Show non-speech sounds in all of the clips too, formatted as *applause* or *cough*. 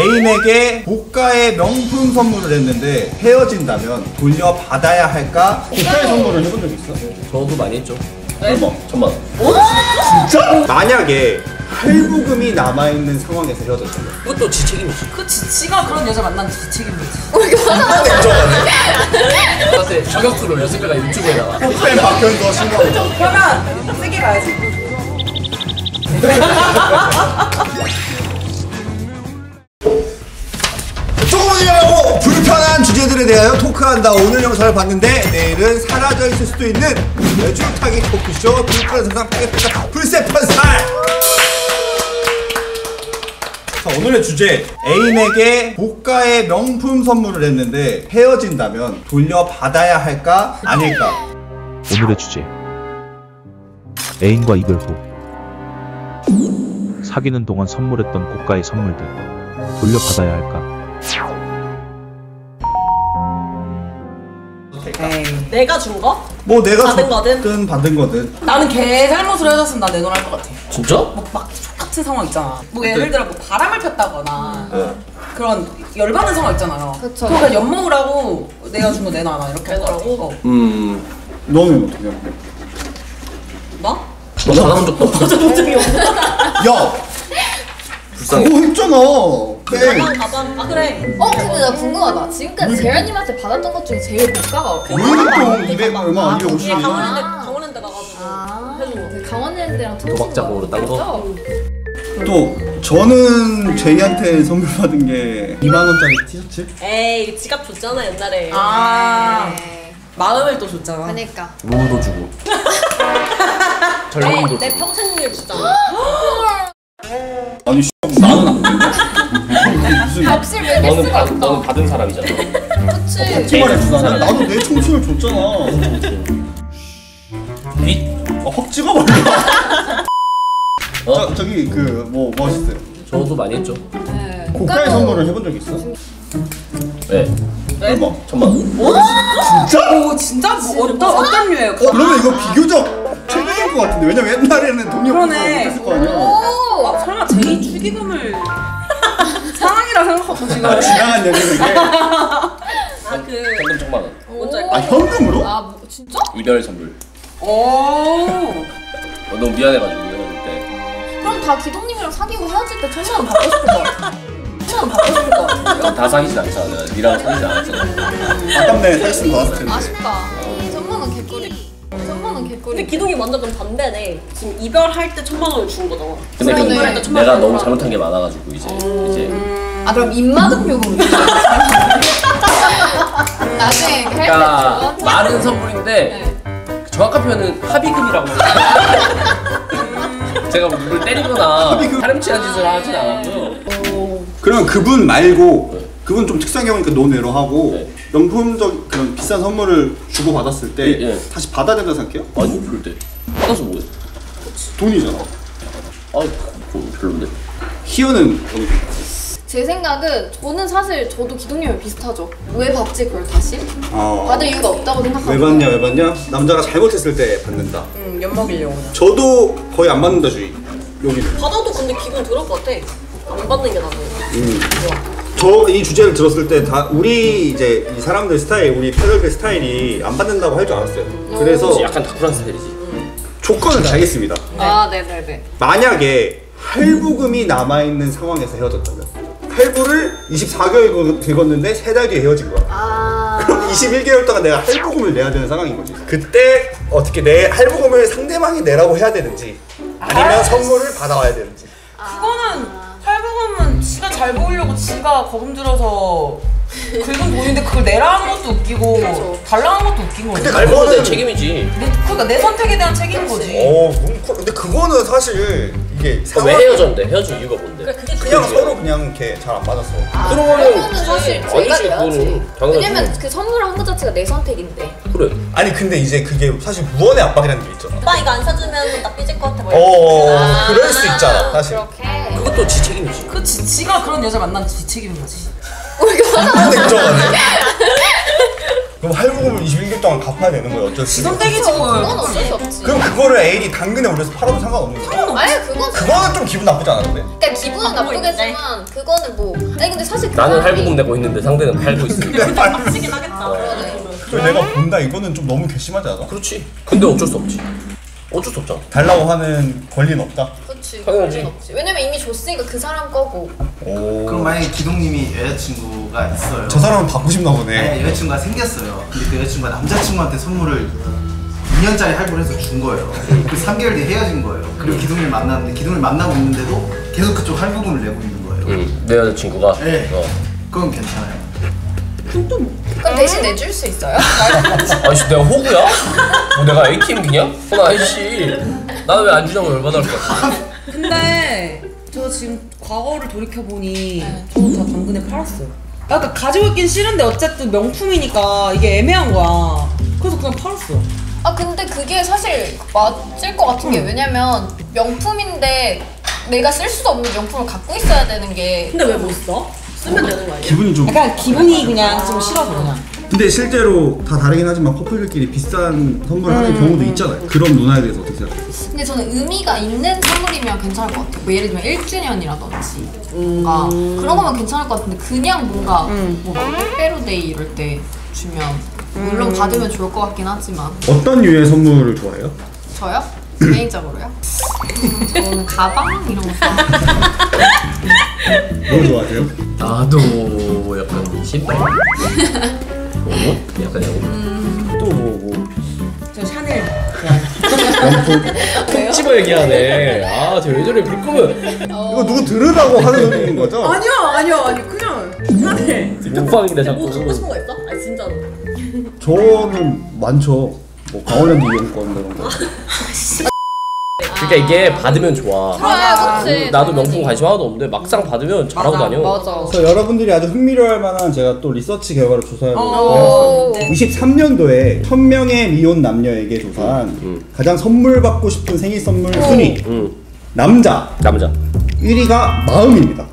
애인에게 고가의 명품 선물을 했는데 헤어진다면 돌려받아야 할까? 고가의 선물을 해본 적 있어? 저도 많이 했죠. 얼마? 천만 원. 진짜? 만약에 할부금이 남아있는 상황에서 헤어졌다면 그것도 지 책임이지. 그 지치가 그런 여자 만난 지 책임이지. 나한테 저격수를 올렸을 거가 유튜브에다가. 팬 박현도 신고하고 그러면 세게 가야지. 주제들에 대하여 토크한다. 오늘 영상을 봤는데 내일은 사라져 있을 수도 있는 매주 타기 토크쇼 불편한 세상 타겠다 불세판살 자 오늘의 주제. 애인에게 고가의 명품 선물을 했는데 헤어진다면 돌려받아야 할까? 아닐까? 오늘의 주제. 애인과 이별 후 사귀는 동안 선물했던 고가의 선물들 돌려받아야 할까 내가 준 거? 뭐 내가 받은 거든? 받은 거든 나는 걔 잘못으로 헤어졌으면 나 내놓을 것 같아. 진짜? 뭐막 똑같은 상황 있잖아. 뭐 예를 들어 뭐 바람을 폈다거나 네. 그런 열받는 상황 있잖아요. 그쵸. 그러니까 엿먹으라고 내가 준 거 내놔 이렇게 하더라고. 음. 너는 어떻게 생각해? 나? 너 받아본 적도 없어. 본 적이 없어. 야! 불쌍해. 그거 했잖아 뺑 가방 아 그래. 어 근데 나 궁금하다. 지금까지 재현님한테 받았던 것 중에 제일 고가가 어떻게? 오일동 200 얼마 250 얼마 강원랜드 강원랜드 가가지고 아. 그 강원랜드랑 도박장으로 딴 거? 또 저는 제이한테 선물 받은 게 2만 원짜리 티셔츠? 에이 지갑 줬잖아 옛날에 아 네. 마음을 또 줬잖아. 그러니까. 룸도 주고. *laughs* 젊은도 내 주고. 평생 줬잖아 아니 씨 나는 안 돼. 무슨 값을 매길 너는 수가 받, 너는 없다. 받은 사람이잖아. 그치. 정말 해주잖아 나도 내 청춘을 줬잖아 빚? 아, 확 찍어버려 어? 저, 저기 그 뭐 멋있어요 저도 많이 했죠. 네. 고가의 선물을 해본 적 있어? 네. 얼마? 천만 원. 진짜? 오 진짜 뭐 어떤 어떤 유예요? 어 그러면 이거 비교적 것 같은데 왜냐면 옛날에는 돈이 없어서 그러네. 못했을 거 아니야 오. 아, 설마 제이 축의금을 *laughs* 사랑이라 생각하고 지금 아, 지나간 연인에게 아그 현금 천만 원. 뭔지 오. 알까? 아 현금으로? 아 뭐, 진짜? 이별 선물. 오 어, 너무 미안해가지고 헤어질 때. 그럼 다 기동님이랑 사귀고 헤어질 때 천만 원 받고 싶을 것 같아. 천만 원 받고 싶을 것 같아. 넌다 사귀진 않잖아. 내가 니랑 사귀지 않았잖아. 아깝네 살수 받았을 텐데 아쉽다. 근데. 기동이 완전 그럼 반대네 지금 이별할 때 천만 원을 준 거잖아 근데 그 그러네. 내가, 내가 너무 잘못한 게 많아가지고 이제 이제 아 그럼 입마금 요금. 나중에 그 그러니까 할때 말은 선물인데 정확한 표현은 합의금이라고 해요. 제가 뭐 누굴 때리거나 사람치한 짓을 하진 않았고요. 그러면 그분 말고 그분 좀 특수한 경우니까 논외로 하고 네. 명품적 그런 비싼 선물을 주고 받았을 때 예, 예. 다시 받아야 된다 생각해요? 아니 그럴 때 받아서 뭐해? 돈이잖아. 아 그거 별론데. 희연은 어느? 제 생각은 저는 사실 저도 기동님이랑 비슷하죠. 왜 받지 그걸 다시? 어. 받을 이유가 없다고 생각하고. 왜 받냐 왜 받냐? 남자가 잘못했을 때 받는다. 음, 엿먹이려고 그냥. 저도 거의 안 받는다 주의. 여기는. 받아도 근데 기분 들을 것 같아 안 받는 게 나는 저 이 주제를 들었을 때 다 우리 이제 이 사람들 스타일, 우리 패널들 스타일이 안 받는다고 할 줄 알았어요. 그래서 그치, 약간 다크한 스타일이지. 조건을 달겠습니다. 아 네네네. 만약에 할부금이 남아 있는 상황에서 헤어졌다면 할부를 24개월 긁었는데 세달 뒤에 헤어진 거야. 아. 그럼 21개월 동안 내가 할부금을 내야 되는 상황인 거지. 그때 어떻게 내 할부금을 상대방이 내라고 해야 되는지 아니면 선물을 받아와야 되는지. 그거는 할부금은 지가 잘 보이려고 지가 거금 들어서 긁은 돈인데 그걸 내라 하는 것도 웃기고 달라 하는 것도 웃긴 거지. 근데 그거는- 책임이지. 내, 그러니까 내 선택에 대한 책임인 거지. 어, 근데 그거는 사실 이게 왜 상황 헤어졌는데? 헤어진 이유가 뭔데? 그래 그게 그냥 그치. 서로 그냥 이렇게 잘 안 맞았어. 그러면은 그거는 사실 아니지, 그거는. 당연하지. 왜냐면 그 선물을 한것 자체가 내 선택인데. 그래. 아니 근데 이제 그게 사실 무언의 압박이라는 게 있잖아. 오빠 이거 안 사주면 나 삐질 것 같아 뭐 어, 아. 그럴 수 있잖아, 사실. 그렇게. 그것도 지 책임이지. 그 지, 지가 그런 여자 만난 지 책임인 거지. 근데 인정하네. 그럼 할부금을 21개월 동안 갚아야 되는 거예요 어쩔 수 없이 떼기 찍어요. 그건 어쩔 수 없지. 그럼 그거를 애인이 당근에 올려서 팔아도 상관없는 거야 아니 그건 그거는 좀 기분 나쁘지 않아 근데? 그러니까 기분은 나쁘겠지만 그거는 뭐 아니 근데 사실 그 나는 사람이- 할부금 내고 있는데 상대는 팔고 있으니까. 빡치긴 *laughs* 하겠다. 그러네. 저 내가 본다 이거는 좀 너무 괘씸하지 않아? 그렇지. 근데 어쩔 수 없지. 어쩔 수 없잖아. 달라고 하는 권리는 없다? 그렇지. 당연하지. 없지. 왜냐면 이미 줬으니까 그 사람 거고. 오. 그럼 만약에 기동님이 여자친구가 있어요. 저 사람은 받고 싶나 보네 네, 여자친구가 생겼어요. 근데 그 여자친구가 남자친구한테 선물을 2년짜리 할부를 해서 준 거예요. 그 3개월 뒤에 헤어진 거예요. 그리고 기동을 만났는데 기동을 만나고 있는데도 계속 그쪽 할부금을 내고 있는 거예요. 응. 내 여자친구가. 네. 어. 그건 괜찮아요. 그럼 대신 내줄 수 있어요? *laughs* 아이씨 내가 호구야? 뭐 내가 ATM기냐? 어, 아이씨. 나는 왜 안 주냐고 열받을 것 같아. 근데 저 지금 과거를 돌이켜 보니 저도 다 당근에 팔았어요. 그러니까 가지고 있긴 싫은데 어쨌든 명품이니까 이게 애매한 거야. 그래서 그냥 팔았어. 아 근데 그게 사실 맞을 것 같은 게 왜냐면 명품인데 내가 쓸 수도 없는 명품을 갖고 있어야 되는 게 근데 왜 못 써? 쓰면 되는 거 아니야? 기분이 좀 약간 기분이 그냥 좀 싫어서 그냥. 근데 실제로 다 다르긴 하지만 커플들끼리 비싼 선물을 하는 경우도 있잖아요 그런 문화에 대해서 어떻게 생각해요? 근데 저는 의미가 있는 선물이면 괜찮을 것 같아요. 뭐 예를 들면 1주년이라든지 뭔가 그런 거면 괜찮을 것 같은데 그냥 뭔가 뭐 빼빼로데이 이럴 때 주면 물론 받으면 좋을 것 같긴 하지만 어떤 류의 선물을 좋아해요? 저요? 개인적으로요? 저는 가방 이런 거 좋아해요. 뭘 좋아하세요? 나도 약간 신발? 어? 약간 이런 거. 또뭐 뭐. 저 샤넬. 명품 찝어 얘기하네. 아, 저왜 저래 불 끄면 이거 누구 들으라고 하는 *laughs* 소리인 거죠? 아니요 아니요 아니 그냥 사실 못방인데 자꾸. 뭐 주고 싶은 거 있어? 아니 진짜로 저는 많죠 뭐 강원랜드 이용권 이런 거 *laughs* 그러니까 이게 받으면 좋아. 그래, 그치. 나도 명품 관심 하나도 없는데 막상 받으면 잘하고 다녀. 맞아. 그래서 여러분들이 아주 흥미로워할 만한 제가 또 리서치 결과를 조사해 오. 보았어요 23년도에 1000명의 미혼 남녀에게 조사한 음. 가장 선물 받고 싶은 생일 선물 순위 응. 남자 남자. 1위가 마음입니다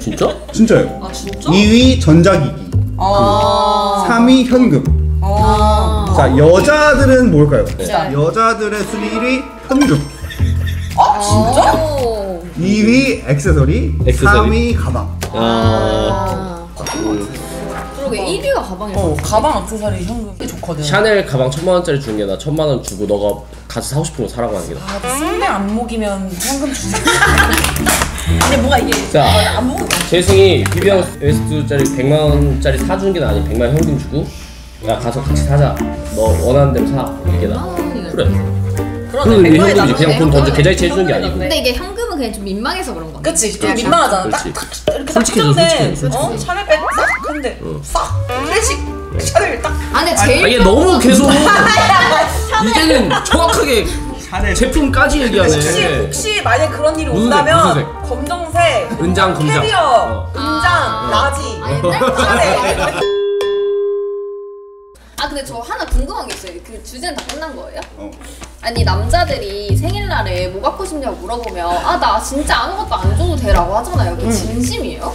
진짜? 진짜요 아 진짜? 2위 전자기기 아. 3위 현금 아. 자 여자들은 뭘까요? 네. 여자들의 순위 1위 현금 아 진짜? 오. 2위 액세서리, 액세서리. 3위 가방 아. 그러게 1위가 가방이야. 어 가방 액세서리 현금 이 좋거든. 샤넬 가방 천만 원짜리 주는 게 나 천만 원 주고 너가 가서 사고 싶은 거 사라고 하는 게 나. 아 승대 안목이면 현금 주세요. *laughs* 근데 뭔가 이게 자, 안 먹는 거 재승이 비비안 웨스트짜리 100만 원짜리 사주는 게 아니 100만 원 현금 주고 야 가서 같이 사자. 너 원하는 대로 사. 이게 나. 그래. 그러네 백만에 현금이지. 나눠 그냥 돈 던져 계좌이체 해주는 게 아니고. 근데 이게 현금은 그냥 좀 민망해서 그런 건데. 그치 좀 그렇지. 민망하잖아. 딱 그렇지. 이렇게 솔직해져, 딱 솔직해져, 어? 솔직해져. 샤넬 백싹 한데 싹 클래식 샤넬 딱. 아 근데 제일 아, 이게 너무 계속 *laughs* 이제는 정확하게 제품까지 혹시 얘기하네. 혹시 만약 그런 일이 무슨 색, 온다면 무슨 색? 검정색 은장 금장. 캐비어 어. 은장 large 아 옛날 샤넬 *laughs* *laughs* 아 근데 저 하나 궁금한 게 있어요. 그 주제는 다 끝난 거예요? 어. 아니 남자들이 생일날에 뭐 갖고 싶냐고 물어보면 아 나 진짜 아무것도 안 줘도 돼라고 하잖아요. 그게 진심이에요?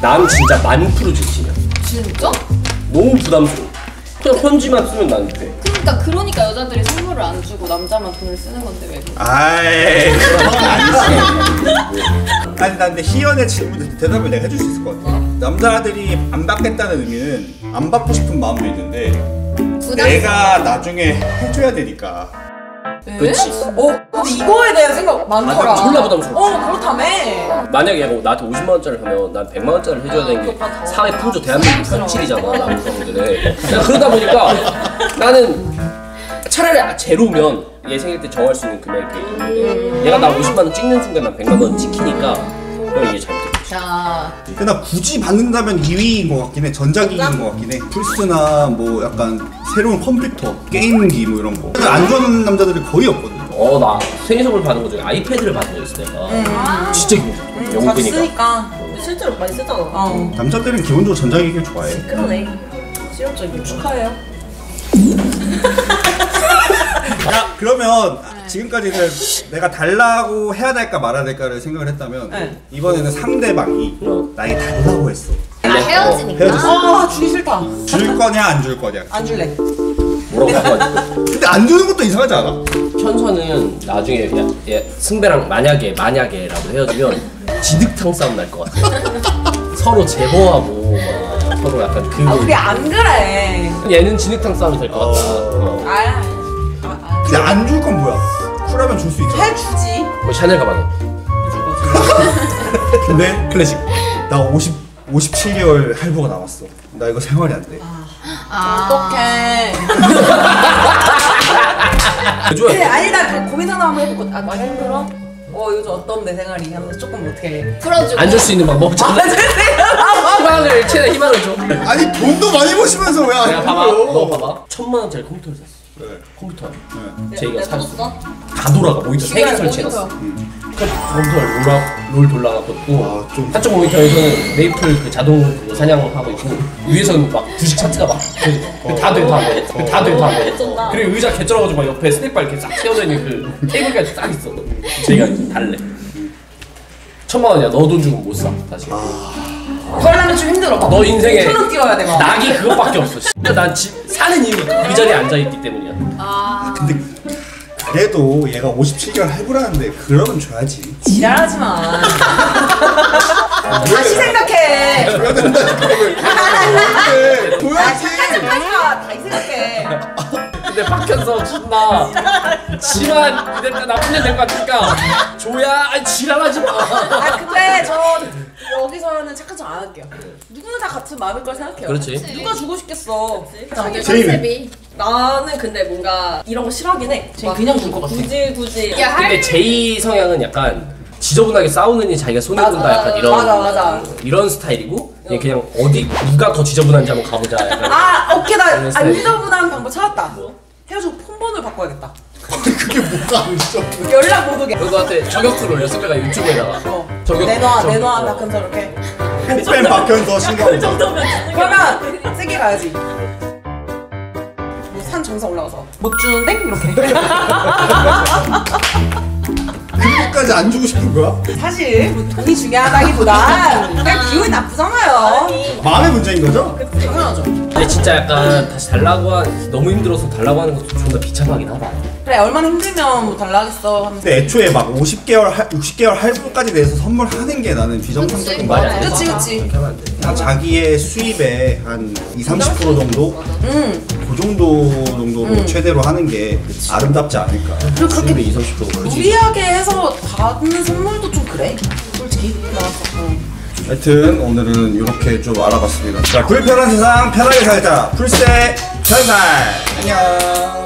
난 진짜 만 프로 진심이야. 진짜? 너무 부담스러워. 그냥 편지만 쓰면 난 돼. 그러니까 그러니까 여자들이 선물을 안 주고 남자만 돈을 쓰는 건데 왜? 그래? 아이 그런 건 아니지 *laughs* 아니 나 근데 희연의 질문 대답을 내가 해줄 수 있을 것 같아 남자들이 안 받겠다는 의미는 안 받고 싶은 마음도 있는데. 내가 나중에 해줘야 되니까. 그렇지. 어 근데 이거에 대한 생각 많더라. 아, 졸라 부담스럽지. 어 그렇다며. 만약에 얘가 나한테 50만 원짜리 하면 난 100만 원짜리 해줘야 되는 게 사회 풍조 대한민국 현실이잖아 남성들의. 그러니까 그러다 보니까 나는 차라리 아, 제로면 얘 생일 때 정할 수 있는 금액이 있는데 얘가 나 50만 원 찍는 순간 난 100만 원 찍히니까 너 이게 잘못됐 지자 근데 나 굳이 받는다면 2위인 것 같긴 해. 전자기기인 것 같긴 해. 플스나 뭐 약간 새로운 컴퓨터 게임기 뭐 이런 거 안 좋아하는 남자들이 거의 없거든 어 나 생일 선물 받은 거 중에 아이패드를 받은 거 있어 내가. 진짜 기분 좋아 영어 자주 끄니까. 쓰니까 실제로 많이 쓰잖아. 어. 남자들은 기본적으로 전자기기를 좋아해. 그러네. 실용적이야 축하해요. 자 그러면 지금까지는 내가 달라고 해야 될까 말아야 될까를 생각을 했다면 네. 이번에는 상대방이 어. 나에게 달라고 했어 아, 해야 헤어지니까. 헤어졌어. 아 주기 싫다. 줄 거냐 안 줄 거냐. 안 줄래. 뭐라고 해가지고 근데 안 주는 것도 이상하지 않아? 현서는 나중에 야, 얘 승배랑 만약에 만약에라도 헤어지면 진흙탕 싸움 날 것 같아. *laughs* 서로 제보하고 막 서로 약간 그 아 우리 안 그래. 얘는 진흙탕 싸움이 될것 같다. 어. 아, 안 줄 건 뭐야? 쿨하면 줄 수 있잖아. 해주지. 뭐 샤넬 가방에. *laughs* 근데 클래식. 나 50, 57개월 할부가 남았어. 나 이거 생활이 안 돼. 어떡해. *laughs* 해줘야 돼. 아니 나그 고민 상담 한번 해볼 거. 아 많이 힘들어? 어 요즘 어떤 내 생활이 하면서 조금 어떻게. 풀어주고. 안줄수 있는 방법 없잖아. 희망을 최대 희망을 줘. 아니 돈도 많이 버시면서 왜안 봐봐. 줘요? 너 봐봐. 천만 원짜리 컴퓨터를 샀어. 네. 컴퓨터. 네. 제이가 내가 샀어. 줬어? 다 돌아가. 모니터 세개 설치해놨어. 그 컴퓨터를 롤라, 롤 돌아가고 있고 아, 좀- 한쪽 모니터에서는 메이플 그 자동 그 사냥하고 있고 위에서는 막 주식 차트가 막 다돼 다 돼. 다 돼, 다 돼. 개쩐다. 그리고 의자 개쩔어가지고 막 옆에 스냅바 이렇게 싹 세워져 있는 그 테이블까지 딱 있어. 제가 달래. 천만 원이야. 너 돈 주고 못 사. 다시. 그러려면 좀 힘들어. 막. 너 인생에 천원 뛰어야 돼 막. 낙이 그것밖에 없어. 난 집 사는 이유가 그 자리에 앉아 있기 때문이야. 근데 그래도 얘가 57개월 할부라는데 그러면 줘야지. 지랄하지 마. 다시 생각해. 줘야 줘야지. 잠깐 하지 마. 다시 생각해. 근데 박현서 존나 지만 이랬다 나쁜 년될것 같으니까 줘야 아니 지랄하지 마. 아 근데 저 여기서는 착한 척 안 할게요. 누구나 다 같은 마음일 걸 생각해요. 그렇지. 누가 주고 싶겠어. 자기 제이는? 컨셉이. 나는 근데 뭔가 이런 거 싫어하긴 해. 쟤막 그냥 줄것 같아. 굳이 굳이. 야, 할 근데 제이 성향은 약간 지저분하게 싸우느니 자기가 손해 맞아, 본다 약간 이런 맞아, 맞아. 이런 스타일이고 얘 그냥 어디 누가 더 지저분한지 한번 가보자 약간 아 오케이 나 그런 스타일이지. 안전분한 방법 찾았다. 헤어지고 폰번호를 바꿔야겠다. 그게 뭐가 안 줘? 연락 못 오게. 너 너한테 저격수를 올려 승배가 유튜브에다가 어. 저격 내놔 저격. 내놔 어. 박현서 이렇게. 팬 박현서 써. 그러면 세게 가야지. 뭐 산 정상 올라가서 못 주는데 이렇게. *laughs* 그렇게까지 안 주고 싶은 거야? 사실 뭐 돈이 중요하다기보단 그냥 기분이 나쁘잖아요. 마음의 문제인 거죠? 당연하죠. 근데 진짜 약간 다시 달라고 한 너무 힘들어서 달라고 하는 것도 존나 비참하긴 하다 그래 얼마나 힘들면 뭐 달라겠어 하면서. 근데 애초에 막 50개월, 할, 60개월 할부까지 내서 선물하는 게 나는 비정상적인 거 맞아. 그치 그치. 그렇게 하면 안돼 그냥 자기의 수입의 한 2, 30% 정도? 응. 그 정도 정도로 최대로 하는 게 아름답지 않을까. 그리고 그렇게 20, 30% 그지 무리하게 해서 받는 선물도 좀 그래. 솔직히 나왔어. 하여튼 오늘은 이렇게 좀 알아봤습니다. 자, 불편한 세상 편하게 살자. 풀세 편살. 안녕.